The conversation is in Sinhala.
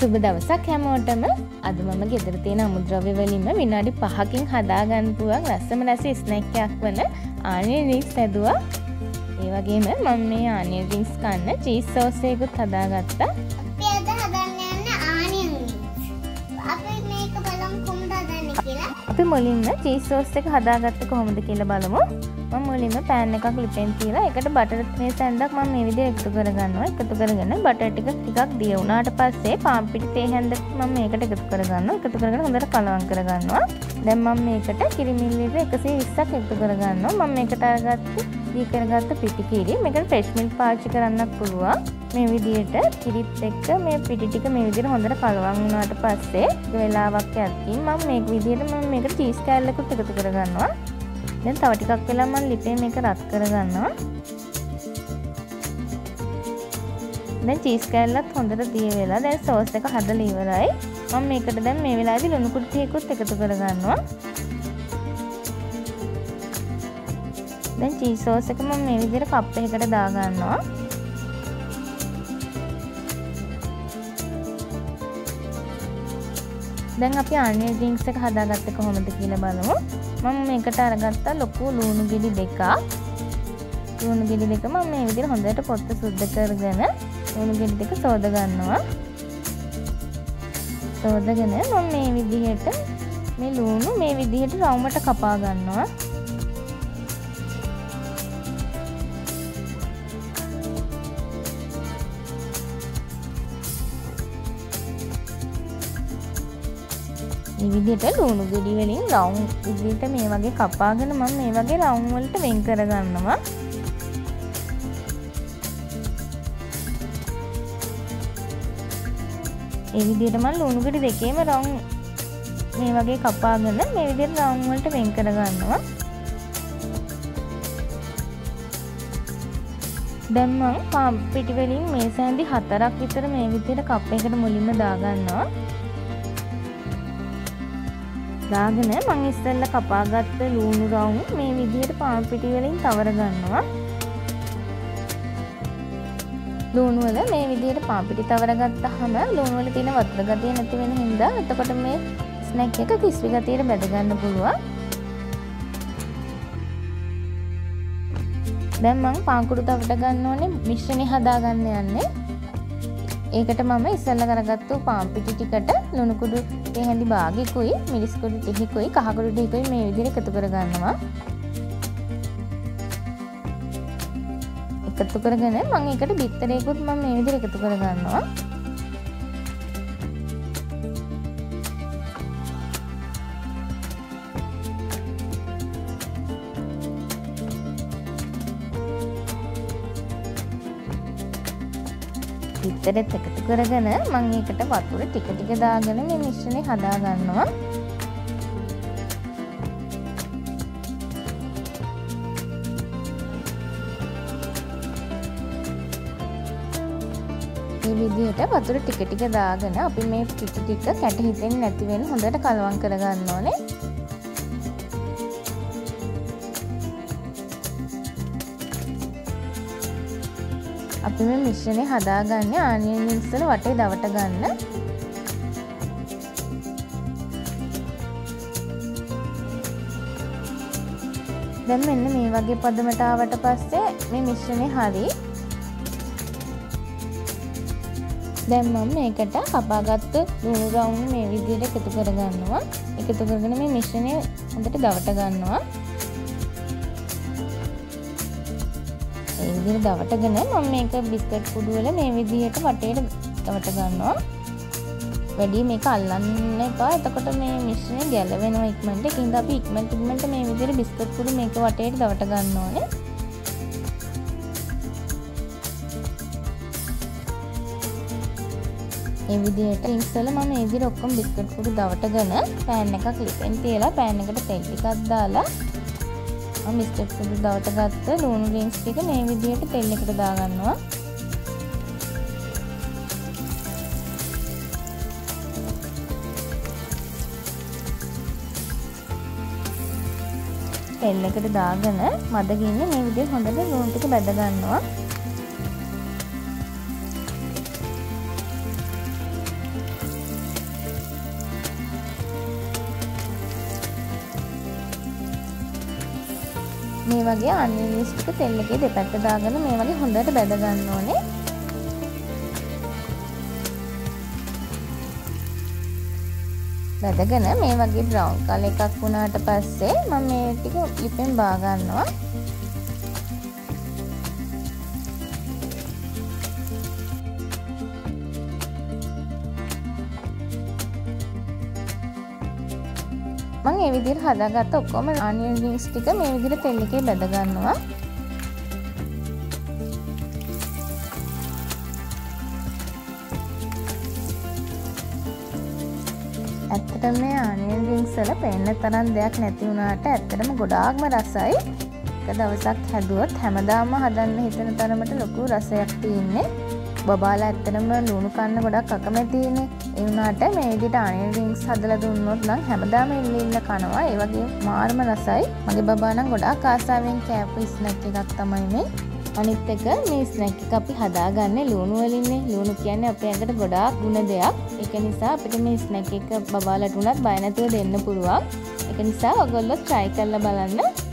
සුබ දවසක් හැමෝටම අද මම ගෙදර තියෙන අමුද්‍රව්‍ය වලින්ම විනාඩි පහකින් හදාගන්න පුළුවන් ලස්සම ලැසි ස්නැක් එකක් වන ආනියන් රින්ග්ස් හැදුවා. ඒ වගේම මම මේ ආනියන් රින්ග්ස් කන්න චීස් සෝස් එකකුත් හදාගත්තා. අපි අද හදන්න යන්නේ ආනියන් රින්ග්ස්. අපි මේක බලමු කොහොමද හදන්නේ කියලා. අපි මුලින්ම චීස් සෝස් එක හදාගත්තේ කොහොමද කියලා බලමු. මම මුලින්ම පෑන් එකක් ලිපෙන් තියලා ඒකට බටර් මේ සැන්දක් මම මේ විදිහට එකතු කරගන්නවා. එකතු කරගෙන බටර් ටික ටිකක් දිය වුණාට පස්සේ පාන් පිටි තේ හැන්දක් මම මේකට එකතු කරගන්නවා. එකතු කරගෙන හොඳට කලවම් කරගන්නවා. දැන් මම මේකට කිරි මිලිලීටර් 120ක් එකතු කරගන්නවා. මම මේකට අරගත්තේ දී කරගත්ත පිටි කිරි. මේකට ෆ්‍රෙෂ් මිල්ක් පාවිච්චි කරන්නත් පුළුවන්. මේ විදිහට කිරිත් එක්ක මේ පිටි ටික මේ විදිහට හොඳට කලවම් වුණාට පස්සේ වෙලාවක් යද්දී මම මේක විදිහට මම මේකට චීස් කෑල්ලකුත් එකතු කරගන්නවා. දැන් තව ටිකක් වෙලා මම ලිපේ මේක රත් කරගන්නවා. දැන් චීස් කෑල්ලත් හොඳට දිය වෙලා දැන් සෝස් එක හදලා ඉවරයි. මම මේකට දැන් මේ වෙලාවේදී ලුණු කුට්ටියකුත් එකතු කරගන්නවා. දැන් චීස් සෝස් එක මම මේ විදිහට කප් එකකට දාගන්නවා. දැන් අපි ආනියන් රින්ග්ස් එක හදාගත්තේ කොහොමද කියලා බලමු. මම මේකට අරගත්තා ලොකු ලුණු ගෙඩි දෙකක්. ලුණු ගෙඩි දෙක මම මේ විදිහට හොඳට පොත්ත සුද්ධ කරගෙන ලුණු ගෙඩි දෙක සෝද ගන්නවා. සෝදගෙන මම මේ විදිහට මේ ලුණු මේ විදිහට රවුමට කපා ගන්නවා. මේ විදිහට ලුණු ගෙඩි වලින් රවුම් විදිහට මේ වගේ කපාගෙන මම මේ වගේ රවුම් වලට වෙන් කරගන්නවා. ඒ විදිහට මම ලුණු ගෙඩි දෙකේම රවුම් මේ වගේ කපාගෙන මේ විදිහට රවුම් වලට වෙන් කරගන්නවා. දැන් මම පාම් පිටි වලින් මේ සෑන්දි හතරක් විතර මේ විදිහට කප් එකකට මුලින්ම දාගන්නවා. දාගෙන මං ඉස්සෙල්ලා කපාගත්ත ලූණු රවුම් මේ විදිහට පාන් පිටි වලින් තවර ගන්නවා. ලූණු වල මේ විදිහට පාන් පිටි තවර ගත්තාම ලූණු වල තියෙන වතුර ගතිය නැති වෙන හින්දා එතකොට මේ ස්නැක් එක ක්‍රිස්පි ගතියට බැද ගන්න පුළුවන්. දැන් මං පාන් කුඩු තවට ගන්න ඕනේ මිශ්‍රණය හදාගන්න යන්නේ. ඒකට මම ඉස්සල්ල කරගත්තු පාම් පිටි ටිකට ලුණු කුඩු තේ හැඳි භාගයකුයි මිරිස් කුඩු ටිකකුයි කහ කුඩු ටිකකුයි මේ විදිහට එකතු කරගන්නවා. එකතු කරගෙන මම ඒකට බිත්තරයකුත් මම මේ විදිහට එකතු කරගන්නවා. බිත්තරෙත් එකතු කරගෙන මම ඒකට වතුර ටික ටික දාගෙන මේ මිශ්‍රණය හදා ගන්නවා. මේ විදිහට වතුර ටික ටික දාගෙන අපි මේ පිටි ටික කැට හිතෙන්නේ නැති වෙන හොඳට කලවම් කරගන්න ඕනේ. අපි මේ මිශ්‍රණය හදාගන්නේ ආනියන් රින්ග්ස් වල වටේ දවට ගන්න. දැන් මෙන්න මේ වගේ පදමට ආවට පස්සේ මේ මිශ්‍රණය හරි. දැන් මම මේකට කපාගත්තු ලුණු රවුම් මේ විදිහට එකතු කරගන්නවා. එකතු කරගෙන මේ මිශ්‍රණය හොඳට දවට ගන්නවා. ඒ විදිහට දවටගෙන මම මේක බිස්කට් කුඩු වල මේ විදිහට වටේට දවට ගන්නවා. වැඩි මේක අල්ලන්න එපා. එතකොට මේ මිශ්‍රණය ගැලවෙනවා ඉක්මනට. ඒකින්ද අපි ඉක්මනට ඉක්මනට මේ විදිහට බිස්කට් කුඩු මේක වටේට දවට ගන්න ඕනේ. ඒ විදිහට රින්ග්ස් වල මම මේ විදිහට ඔක්කොම බිස්කට් කුඩු දවටගෙන පෑන් එකක් ලිපෙන් තියලා පෑන් එකට තෙල් ටිකක් දාලා මම බිස්කට් කුඩු දවට ගත්ත ලුණු රින්ග්ස් ටික මේ විදිහට තෙල් එකට දාගන්නවා. තෙල් එකට දාගෙන මද ගින්නේ මේ විදිහට හොඳට ලුණු ටික බැද ගන්නවා. මේ වගේ අනියන් ටික තෙල් එකේ දෙපැත්ත දාගෙන මේ වගේ හොඳට බැද ගන්න ඕනේ. බැදගෙන මේ වගේ බ්‍රවුන් කලර් එකක් වුණාට පස්සේ මම මේ ටික ලිපෙන් බා ගන්නවා. මම ඒ විදිහට හදාගත්ත ඔක්කොම අනියන් රින්ග්ස් ටික මේ විදිහට තෙල් එකේ බැද ගන්නවා. ඇත්තටම මේ ආනියන් රින්ග්ස් වල පෙන්න තරම් දෙයක් නැති වුණාට ඇත්තටම ගොඩාක්ම රසයි. එක දවසක් හැදුවොත් හැමදාම හදන්න හිතන තරමට ලොකු රසයක් තියෙන්නේ. බබාලා ඇත්තටම ලුණු කන්න ගොඩක් අකමැතිනේ. ඒ වුණාට මේ විදිහට ආනියන් රින්ග්ස් හදලා දුන්නොත් නම් හැමදාම ඉල්ල ඉල්ල කනවා. ඒ වගේ මාර්ම රසයි. මගේ බබා නම් ගොඩාක් ආසාවෙන් කෑපු ස්නැක් එකක් තමයි මේ. අනිත් එක මේ ස්නැක් එක අපි හදාගන්නේ ලුණු වලින්නේ. ලුණු කියන්නේ අපේ ඇඟට ගොඩාක් ගුණ දෙයක්. ඒක නිසා අපිට මේ ස්නැක් එක බබාලට උනත් බය නැතුව දෙන්න පුළුවන්. ඒක නිසා ඔයගොල්ලෝ try කරලා බලන්න.